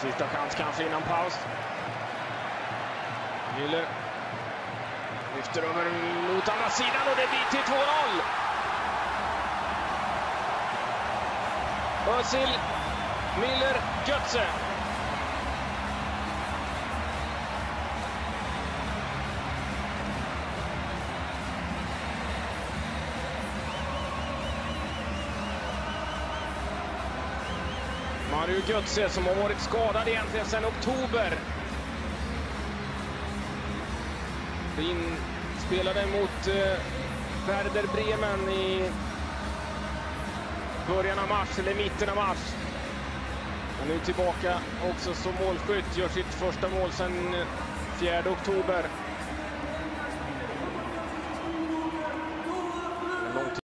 Sista chans kanske innan paus. Müller lyfter över mot andra sidan och det blir till 2-0. Özil, Müller, Götze. Mario Götze som har varit skadad egentligen sedan oktober. In, spelade mot eh, Werder Bremen i början av mars, eller mitten av mars. Och nu tillbaka också som målskytt, gör sitt första mål sedan eh, 4 oktober.